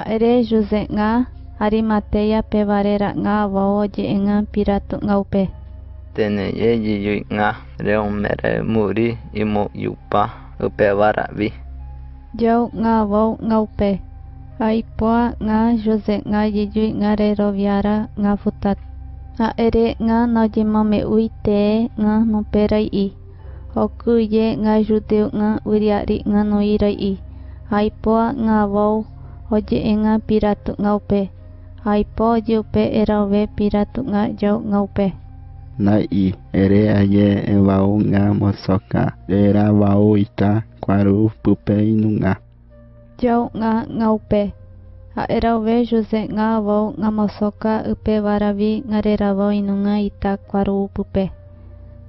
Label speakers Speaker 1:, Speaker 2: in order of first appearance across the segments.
Speaker 1: Ha'ere Juse'ã Arimateia pevarera'ã avao oje'e'ỹ Piratu'ãupe.
Speaker 2: Tene'ẽ jejui'ã reomeremúri imo'jupa upévara'e.
Speaker 1: Jau'ã avao ñaupe. Aipo'a'ã Juse'ã jejui'ã reroviára Futat. Ha'ere'ã naojemome'ũite'ẽ'ã nupérai'i. Okyje'ã jute'ũ'ã yrya'y'ã noirai'i. ojeʼenga piratu ngaupe aipo ojeʼupe erove piratu ngajau ngaupe
Speaker 3: naʼi ere aje evau nga mosoka rera vau ita kuaru pupe inunga
Speaker 1: jau nga ngaupe haʼerove jose nga vau nga mosoka upe varavi nga vau inunga ita kuaru pupe.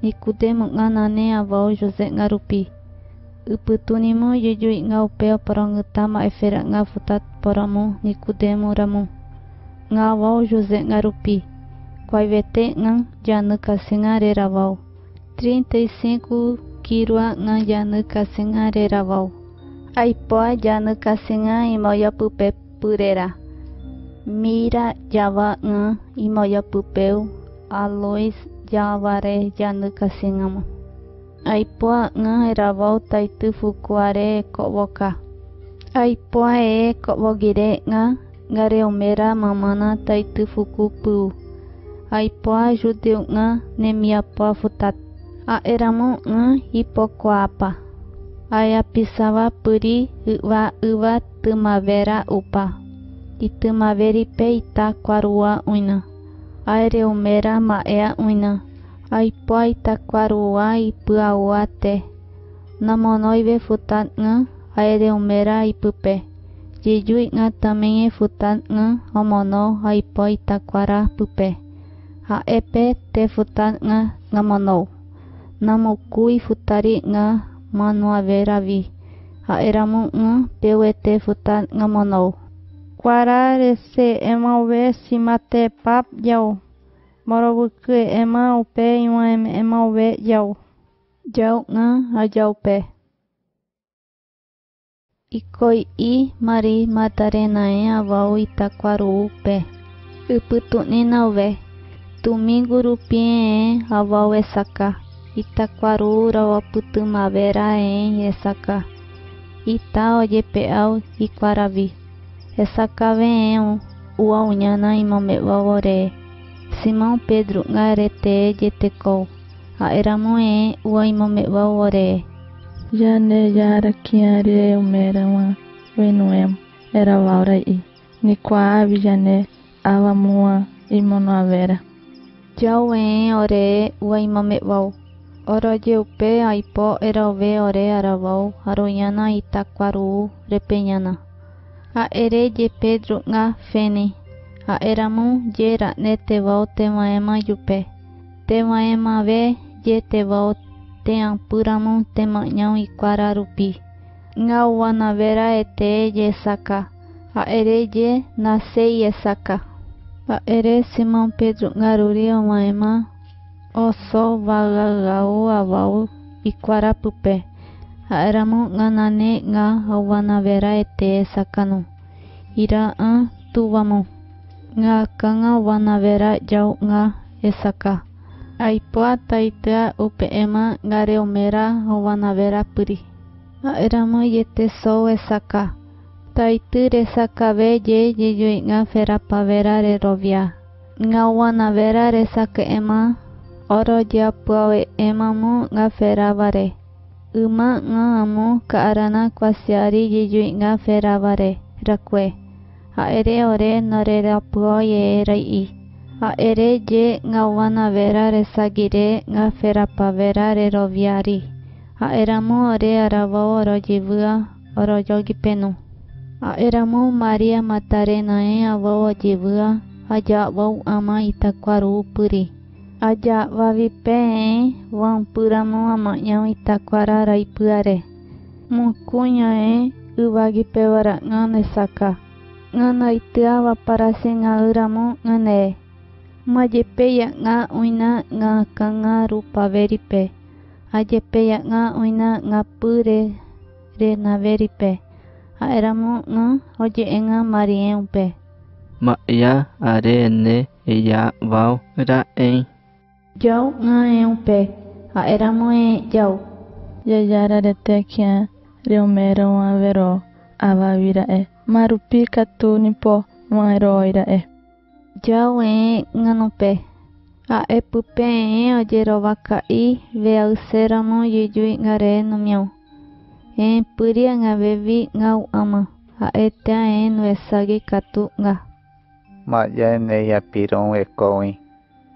Speaker 1: Nikudemo nga nane avau jose nga rupi. Uputunimu yuyuy ngaupeo porãngytama eféra ngavutat porãmo jose ramo. Ngavao José Garupi. Guaivete ngan yanıkasenare ravao. 35 kirua ngan yanıkasenare ravao. Aipoa yanıkasenga imoyapype pyrera. Mira java ngan imoyapypeu Alois javare yanıkasengamo. Aipua nga eravau taitu fukuare ko'wóka. Aipua e ko'wogire nga gareoméra mamána taitu fuku pýu. Aipua jute'u'ã nemiapua futáta. Ha'éramo nga ipokuaápa. Ajapisáva pyry yva yva tymavéra upa. Itymavéripe ita kuarua oĩna. Aereoméra mba'e uina. Aipo'a Itakuarua ipy'aguate. Namonóive Futat'ã aereoméra ipype. Jejui'ã tamíme Futat'ã omono aipo Itakuara pype. Ha'épe Te-Futat'ã ñamonou. Namokúi Futari'ã manoavéravi. Ha'eramó'ã peguete Futat ñamonou. Kuara rese'ẽmove Simatepap mborovyky ema upe ig̃uaig̃uimi ove jau, jau'ỹ ha jaupe. Ikoi'i Mari Matarenae avao Itakuaru'úpe ipytu'ína ove tumi gurupie'ẽ e avao esaka. Itakuaru ravapytymavera'ẽi e esaka. Ita ojepe'áo ikuaravi. Esakave'ẽ e uaoñána imombe'uavo ree Simão Pedro garete yetekou. Aeramoe uaimome waore.
Speaker 4: Jane yara kiare umerama venuem. Era laura i. Nikwabi jane alamua imonavera.
Speaker 1: Jauen ore uaimome wau. Oroje upe aipo erove ore aravau haroiana itaquaru repenhana. Aere de Pedro na fene. ha'éramo ye ra'ne tevao tevaéma jupe. Tevaémave ye tevao te'ãpyramo temaña oikuára rupi. Ñauguanavéra'ete yesaka ha'ére ye nache'iesaka Va'ére Simón Pedro ngaruri omaema oso vagagau avau ikuára pype ha'éramo ñanane ña hauguanavéra'ete sakanu. Ira'ã tuvamo nga kanga wanavera jau nga esaka. Aipua taitea upe'éma ngareoméra hovanaverapyri ha'eramóijete so esaka. Taity resakave je jejoe'ỹa ferapavera rerovia. Nga ema resake'éma orojeapuave'émamo ngaferávare yma nga amo ka'arana kuasiári jejoe'ã feravare rakue. Ha'ére ore norerapy'oje'e ra'í ha'eréje ñaguanavéra resag̃ire ñaferapavérare roviári ha'éramo ore aravou orojyvýva orojogipenu. Ha'éramo Maria Magdalenae avou ojyvýva ha ja'vou ama itakuarupyri aja'avávipe'ẽ va'upyramo amaña itakuararaipy'áre mokõi ñae yvágipevaraña nesakã ngana itea vaparase nga'yramo ñandee umajepe ya'ngã oina ngakãnga rupavéripe ajepe ya'ngã oina ngapýre renavéripe ha'éramo ngã oje'énga Mariẽupe.
Speaker 5: Ma'ya are nde ejavára'e
Speaker 1: jau nga'ẽupe ha'éramoe jau.
Speaker 4: Jajararete kiä reomérõguaverõ avavíra'e marupi katunipo ma'ẽro'õira
Speaker 1: Javue ñanope ha'e pype ẽ e ojerovaka'i ve'ayséramo jujui ñare noñavo ẽ e pyri añavévi ñagu'ãma ha'ete ae noheságe ikatu ña
Speaker 6: ma'ja ene japirõ ekógui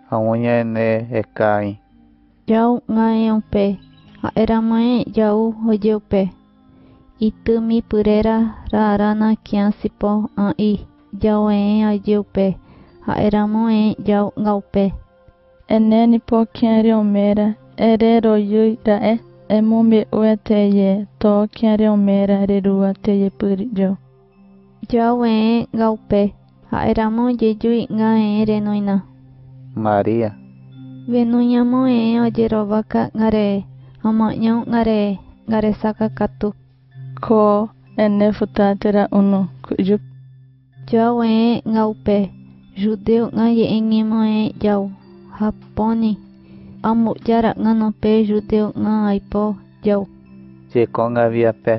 Speaker 6: ha oña ene ekágui
Speaker 1: Jau ñae ope ha'érãmoe jau oje'ópe Itymipyrére ra'árána kiasýpo á'i javoe'ẽ ajéupe ha'éramo'ẽ ga'upe
Speaker 4: enénipo kiẽ ryoméra erérojey ra'e emombe'úva teye to kiẽ ryoméra rerúva tejepyjo
Speaker 1: javoe'ẽ ga'upe ha'éramo jejúi nga'e renóina
Speaker 6: María
Speaker 1: Venói amo'ẽ ojerováka ngaree, omo'ãño ngaree, ngaresakakatu
Speaker 4: ko ene futatera uno kuyup.
Speaker 1: Yawe ngaupe, judeu ngaye engimoe yau, japoni, amu yara nganope judeu ngaipo yau.
Speaker 6: Yeko ngaviape.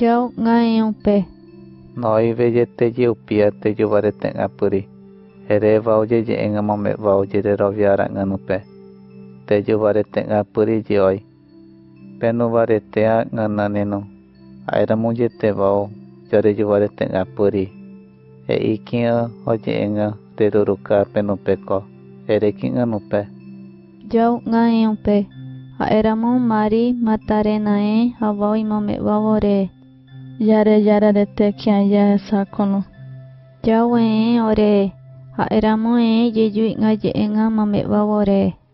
Speaker 1: Yau ngaeope.
Speaker 6: Noi veyete yeupiate yuvarete ngapuri. Ere vaoye ye engamome vaoye re roviara nganupe. Te yuvarete ngapuri yoi. Penuvaretea ngananeno. Penuvarete'ã'ỹnaneno ha'éramojénteva jarejuvarete'ãpyry he'íkio oje'énga reruruka penupéko eréki ỹnupe
Speaker 1: Jau nga'e upe ha'éramo Mari Matarena'ẽ avó imombe'úva ore
Speaker 4: Jarejararetekia jahesákonu
Speaker 1: Jau'ẽ ore ha'éramo'ẽ jejúi nga'je'énga mombe'úva ore